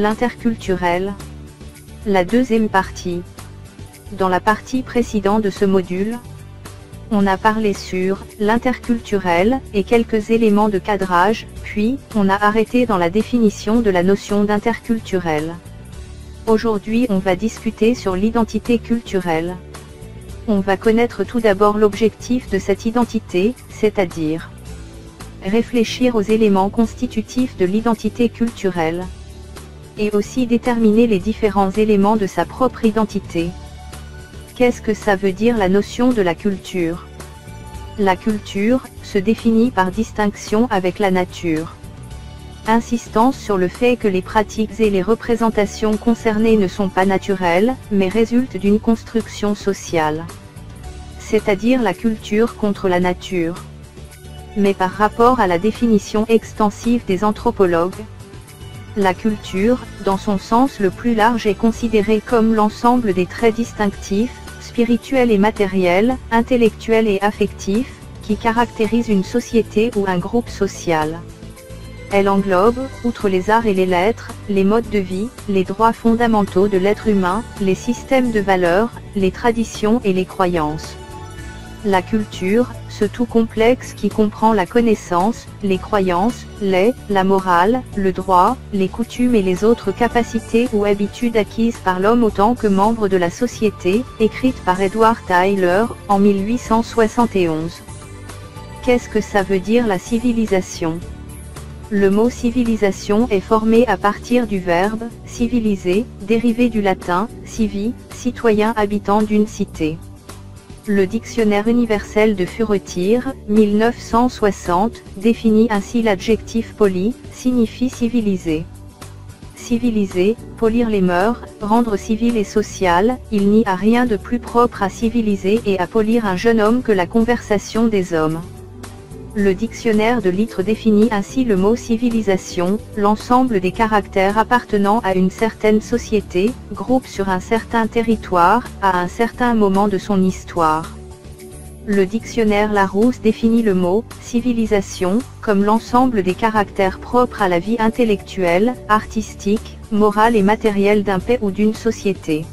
l'interculturel. La deuxième partie. Dans la partie précédente de ce module, on a parlé sur l'interculturel et quelques éléments de cadrage, puis on a arrêté dans la définition de la notion d'interculturel. Aujourd'hui on va discuter sur l'identité culturelle. On va connaître tout d'abord l'objectif de cette identité, c'est-à-dire réfléchir aux éléments constitutifs de l'identité culturelle et aussi déterminer les différents éléments de sa propre identité. Qu'est-ce que ça veut dire la notion de la culture? La culture se définit par distinction avec la nature. Insistance sur le fait que les pratiques et les représentations concernées ne sont pas naturelles, mais résultent d'une construction sociale. C'est-à-dire la culture contre la nature. Mais par rapport à la définition extensive des anthropologues, la culture, dans son sens le plus large est considérée comme l'ensemble des traits distinctifs, spirituels et matériels, intellectuels et affectifs, qui caractérisent une société ou un groupe social. Elle englobe, outre les arts et les lettres, les modes de vie, les droits fondamentaux de l'être humain, les systèmes de valeurs, les traditions et les croyances. La culture, ce tout complexe qui comprend la connaissance, les croyances, les, la morale, le droit, les coutumes et les autres capacités ou habitudes acquises par l'homme autant que membre de la société, écrite par Edward Tyler, en 1871. Qu'est-ce que ça veut dire la civilisation? Le mot civilisation est formé à partir du verbe civiliser, dérivé du latin civi, citoyen habitant d'une cité. Le Dictionnaire universel de Furetière, 1960, définit ainsi l'adjectif poli, signifie civilisé. Civiliser, polir les mœurs, rendre civil et social, il n'y a rien de plus propre à civiliser et à polir un jeune homme que la conversation des hommes. Le dictionnaire de Litre définit ainsi le mot civilisation, l'ensemble des caractères appartenant à une certaine société, groupe sur un certain territoire, à un certain moment de son histoire. Le dictionnaire Larousse définit le mot civilisation comme l'ensemble des caractères propres à la vie intellectuelle, artistique, morale et matérielle d'un pays ou d'une société.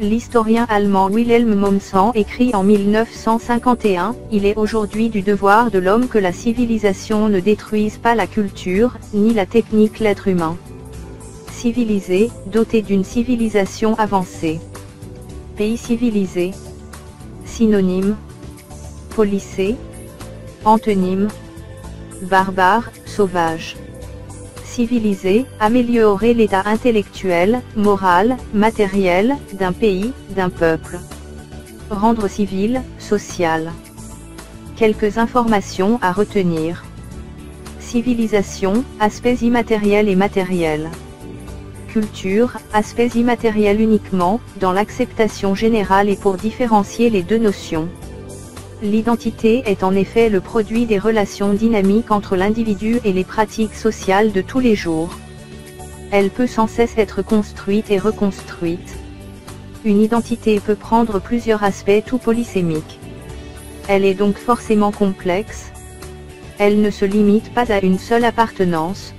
L'historien allemand Wilhelm Mommsen écrit en 1951, Il est aujourd'hui du devoir de l'homme que la civilisation ne détruise pas la culture, ni la technique l'être humain. Civilisé, doté d'une civilisation avancée. Pays civilisé. Synonyme. Policé. Antonyme. Barbare, sauvage civiliser, améliorer l'état intellectuel, moral, matériel, d'un pays, d'un peuple. Rendre civil, social. Quelques informations à retenir. Civilisation, aspects immatériels et matériels. Culture, aspects immatériels uniquement, dans l'acceptation générale et pour différencier les deux notions. L'identité est en effet le produit des relations dynamiques entre l'individu et les pratiques sociales de tous les jours. Elle peut sans cesse être construite et reconstruite. Une identité peut prendre plusieurs aspects tout polysémiques. Elle est donc forcément complexe. Elle ne se limite pas à une seule appartenance.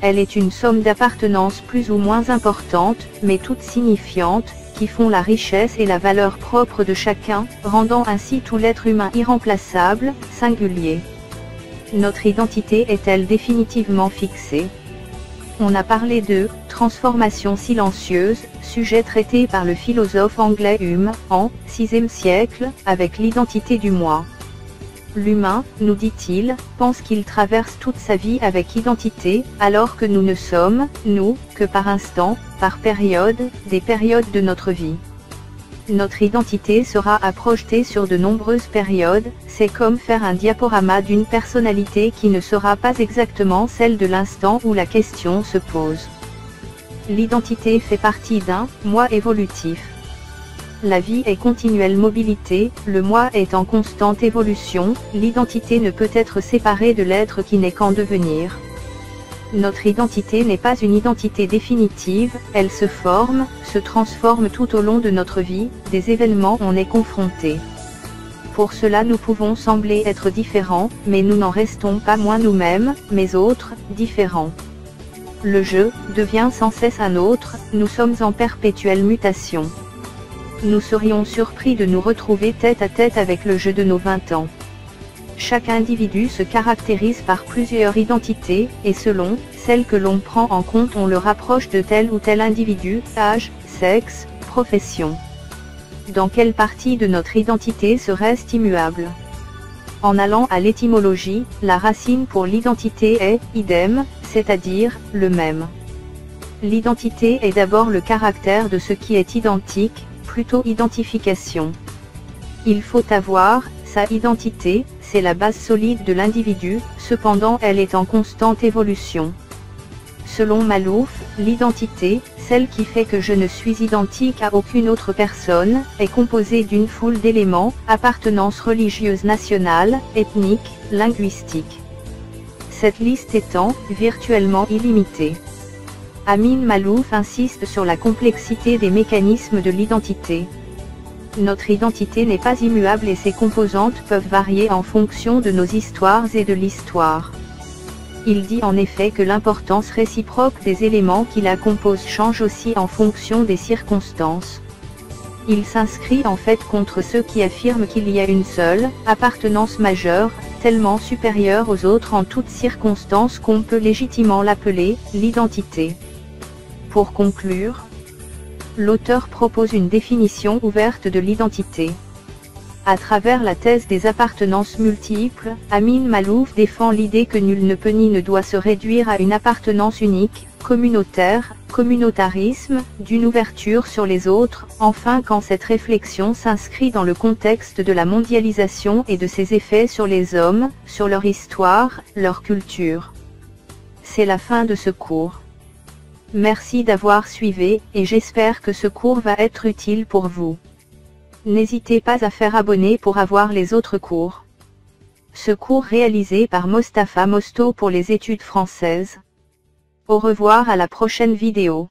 Elle est une somme d'appartenances plus ou moins importantes, mais toutes signifiantes, qui font la richesse et la valeur propre de chacun, rendant ainsi tout l'être humain irremplaçable, singulier. Notre identité est-elle définitivement fixée? On a parlé de transformation silencieuse, sujet traité par le philosophe anglais Hume, en 6e siècle, avec l'identité du moi. L'humain, nous dit-il, pense qu'il traverse toute sa vie avec identité, alors que nous ne sommes, nous, que par instant, par période, des périodes de notre vie. Notre identité sera à projeter sur de nombreuses périodes, c'est comme faire un diaporama d'une personnalité qui ne sera pas exactement celle de l'instant où la question se pose. L'identité fait partie d'un moi évolutif. La vie est continuelle mobilité, le moi est en constante évolution, l'identité ne peut être séparée de l'être qui n'est qu'en devenir. Notre identité n'est pas une identité définitive, elle se forme, se transforme tout au long de notre vie, des événements on est confronté. Pour cela nous pouvons sembler être différents, mais nous n'en restons pas moins nous-mêmes, mais autres, différents. le jeu, devient sans cesse un autre, nous sommes en perpétuelle mutation. Nous serions surpris de nous retrouver tête à tête avec le jeu de nos 20 ans. Chaque individu se caractérise par plusieurs identités, et selon celle que l'on prend en compte on le rapproche de tel ou tel individu, âge, sexe, profession. Dans quelle partie de notre identité serait immuable? En allant à l'étymologie, la racine pour l'identité est idem, c'est-à-dire le même. L'identité est d'abord le caractère de ce qui est identique, plutôt identification. Il faut avoir, sa identité, c'est la base solide de l'individu, cependant elle est en constante évolution. Selon Malouf, l'identité, celle qui fait que je ne suis identique à aucune autre personne, est composée d'une foule d'éléments, appartenance religieuse nationale, ethnique, linguistique. Cette liste étant, virtuellement illimitée. Amin Malouf insiste sur la complexité des mécanismes de l'identité. Notre identité n'est pas immuable et ses composantes peuvent varier en fonction de nos histoires et de l'histoire. Il dit en effet que l'importance réciproque des éléments qui la composent change aussi en fonction des circonstances. Il s'inscrit en fait contre ceux qui affirment qu'il y a une seule appartenance majeure, tellement supérieure aux autres en toutes circonstances qu'on peut légitimement l'appeler l'identité. Pour conclure, l'auteur propose une définition ouverte de l'identité. À travers la thèse des appartenances multiples, Amin Malouf défend l'idée que nul ne peut ni ne doit se réduire à une appartenance unique, communautaire, communautarisme, d'une ouverture sur les autres, enfin quand cette réflexion s'inscrit dans le contexte de la mondialisation et de ses effets sur les hommes, sur leur histoire, leur culture. C'est la fin de ce cours. Merci d'avoir suivi, et j'espère que ce cours va être utile pour vous. N'hésitez pas à faire abonner pour avoir les autres cours. Ce cours réalisé par Mostafa Mosto pour les études françaises. Au revoir à la prochaine vidéo.